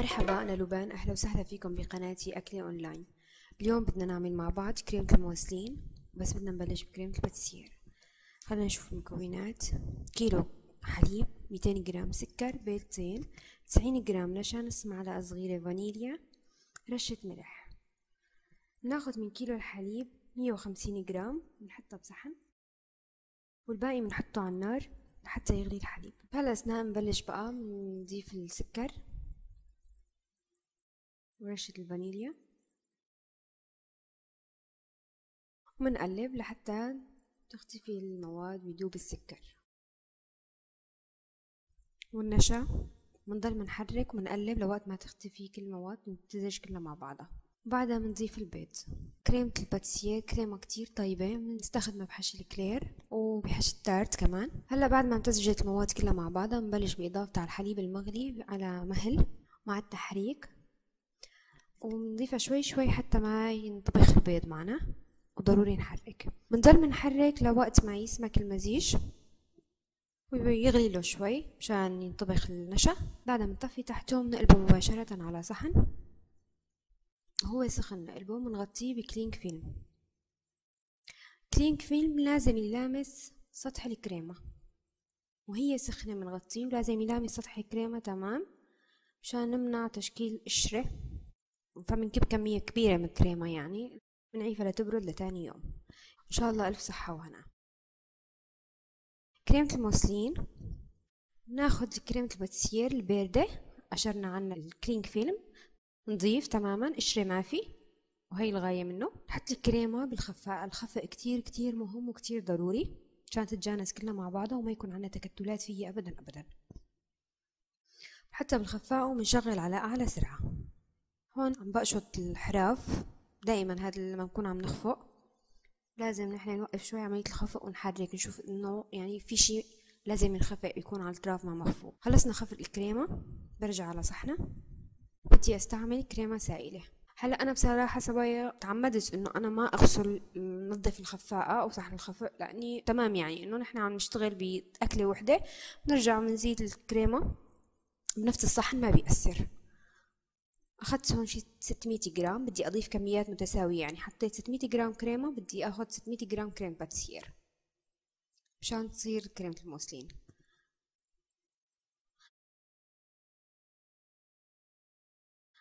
مرحبا أنا لبان. أهلا وسهلا فيكم بقناتي أكلة أونلاين. اليوم بدنا نعمل مع بعض كريمة ال mousseline بس بدنا نبلش بكريمة ال pâtissière خلينا نشوف المكونات. كيلو حليب 200 جرام سكر بيضتين 90 جرام نشا نص معلقة صغيرة فانيليا رشة ملح. ناخد من كيلو الحليب 150 جرام نحطها بصحن والباقي بنحطه على النار لحتى يغلي الحليب. هلا اثناء نبلش بقى نضيف السكر. ورشة الفانيليا. ومنقلب لحتى تختفي المواد ويدوب السكر. والنشا. منضل منحرك ومنقلب لوقت ما تختفي كل المواد وتمتزج كلها مع بعضها. بعدها بنضيف البيض. كريمة ال pâtissière كريمة كتير طيبة بنستخدمها بحشي ال éclair وبحشي ال tarte كمان. هلأ بعد ما امتزجت المواد كلها مع بعضها بنبلش بإضافة الحليب المغلي على مهل مع التحريك. ونضيفها شوي شوي حتى ما ينطبخ البيض معنا وضروري نحرك. بنضل بنحرك لوقت ما يسمك المزيج ويغلي له شوي مشان ينطبخ النشا. بعدها بنطفي تحته بنقلبه مباشرة على صحن. هو سخن نقلبه بنغطيه بكلينك فيلم. كلينك فيلم لازم يلامس سطح الكريمة. وهي سخنة بنغطيه ولازم يلامس سطح الكريمة تمام مشان نمنع تشكيل قشرة. فبنكب كمية كبيرة من الكريمة يعني بنعيفها لتبرد لتاني يوم. إن شاء الله ألف صحة وهنا. كريمة الموسلين ناخد كريمة الباتسير الباردة. أشرنا عنها الكلينك فيلم. نضيف تماما قشرة ما في. وهي الغاية منه. نحط الكريمة بالخفاء. الخفق كتير كتير مهم وكتير ضروري. عشان تتجانس كلها مع بعضها وما يكون عندنا تكتلات فيها أبدا أبدا. حتى بالخفاء وبنشغل على أعلى سرعة. هون عم بقشط الحراف. دائما هذا لما نكون عم نخفق لازم نحن نوقف شوي عملية الخفق ونحرك نشوف إنه يعني في شيء لازم ينخفق يكون على الطراف ما مخفوق. خلصنا خفق الكريمة برجع على صحنة. بدي أستعمل كريمة سائلة. هلأ أنا بصراحة سبايا تعمدت إنه أنا ما أغسل نظف الخفاقة أو صحن الخفق لأني تمام يعني إنه نحن عم نشتغل بأكلة وحدة. بنرجع بنزيد الكريمة بنفس الصحن ما بيأثر. أخذت هون شي 600 جرام بدي أضيف كميات متساوية يعني حطيت 600 جرام كريمة بدي أخذ 600 جرام crème pâtissière. مشان تصير كريمة ال mousseline.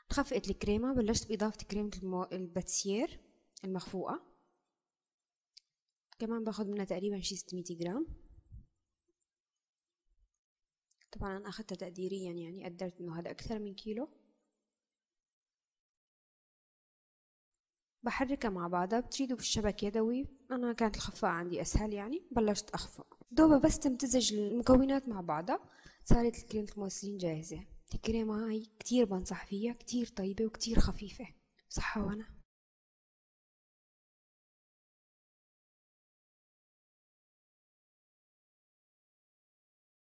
خفقت الكريمة بلشت بإضافة كريمة المو... ال pâtissière المخفوقة. كمان باخذ منها تقريبا شي 600 جرام. طبعا أنا أخذتها تقديريا يعني قدرت إنه هذا أكثر من كيلو. بحركها مع بعضها بتريدوا بالشبك يدوي. أنا كانت الخفاقة عندي أسهل يعني بلشت أخفق دوبها بس تمتزج المكونات مع بعضها صارت الكريمة الموسلين جاهزة. الكريمة هاي كتير بنصح فيها كتير طيبة وكتير خفيفة. صحة وهنا